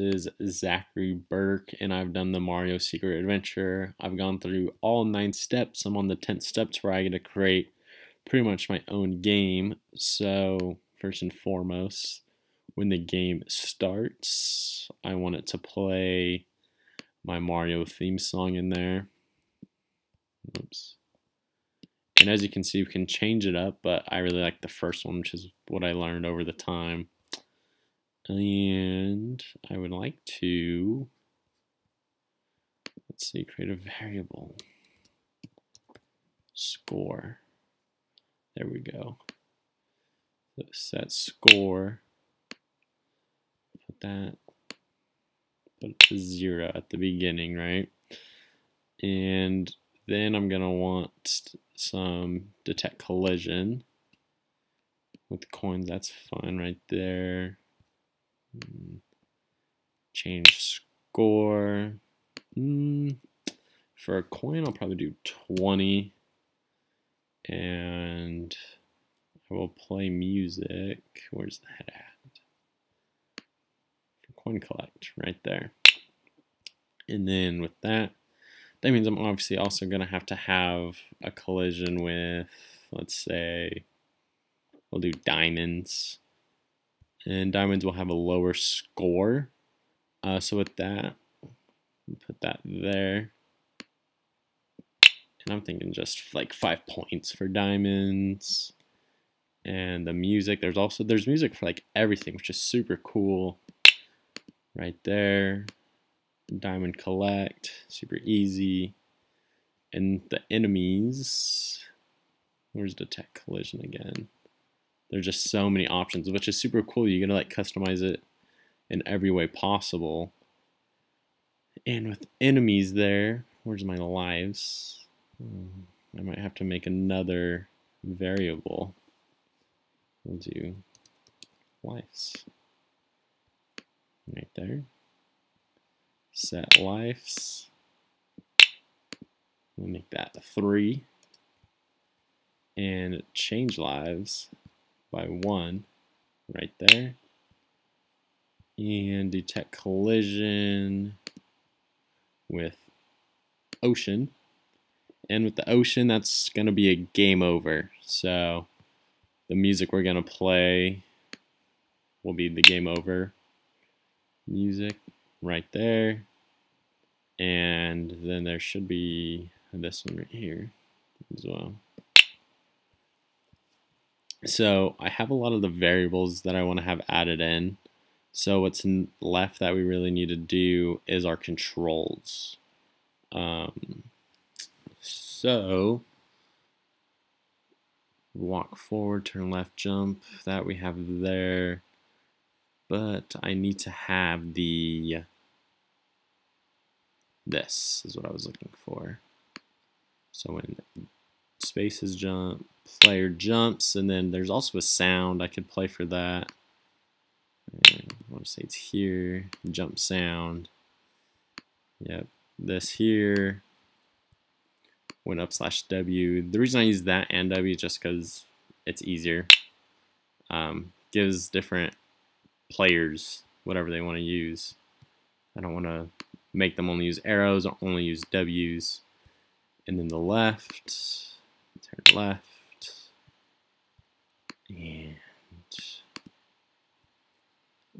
is Zachary Burke, and I've done the Mario Secret Adventure. I've gone through all nine steps. I'm on the 10th steps where I get to create pretty much my own game. So, first and foremost, when the game starts, I want it to play my Mario theme song in there. Oops. And as you can see, we can change it up, but I really like the first one, which is what I learned over the time. And I would like to, let's see, create a variable. Score. There we go. So set score. Put that, put it to zero at the beginning, right? And then I'm going to want some detect collision with coins. That's fine right there. Hmm. Change score. Mm. For a coin, I'll probably do 20. And I will play music. Where's that at? Coin collect, right there. And then with that, that means I'm obviously also going to have to have a collision with, let's say, we'll do diamonds. And diamonds will have a lower score. Uh, so with that, put that there. And I'm thinking just like five points for diamonds. And the music, there's also, there's music for like everything, which is super cool. Right there. Diamond Collect, super easy. And the enemies, where's detect Collision again? There's just so many options, which is super cool. You gotta like customize it in every way possible. And with enemies there, where's my lives? Hmm, I might have to make another variable. We'll do lives right there set lives. We'll make that three. And change lives by one right there. And detect collision with ocean. And with the ocean, that's going to be a game over. So the music we're going to play will be the game over music right there. And then there should be this one right here as well. So I have a lot of the variables that I want to have added in. So what's left that we really need to do is our controls. Um, so walk forward, turn left, jump, that we have there. But I need to have the this is what I was looking for. So when spaces jump, player jumps, and then there's also a sound I could play for that. I want to say it's here, jump sound. Yep, this here, went up slash W. The reason I use that and W is just because it's easier. Um, gives different players whatever they want to use. I don't want to make them only use arrows or only use W's. And then the left, turn left, and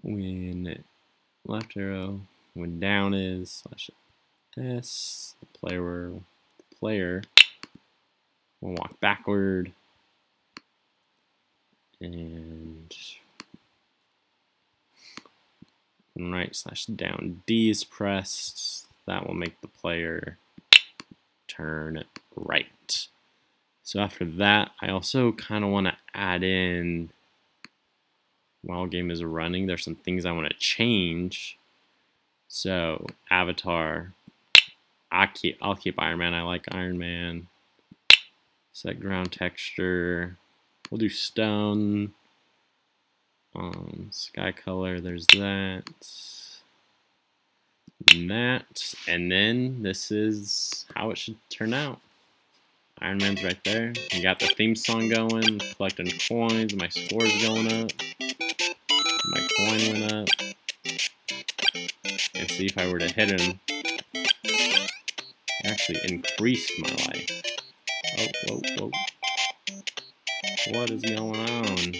when left arrow, when down is slash S, the player, the player will walk backward, and right slash down D is pressed. That will make the player turn right. So after that, I also kind of want to add in, while game is running, there's some things I want to change. So avatar, I keep, I'll keep Iron Man. I like Iron Man. Set ground texture. We'll do stone. Um, sky color, there's that. And that. And then this is how it should turn out. Iron Man's right there. We got the theme song going, collecting coins, my score's going up. My coin went up. And see if I were to hit him, actually increased my life. Oh, whoa, whoa. What is going on?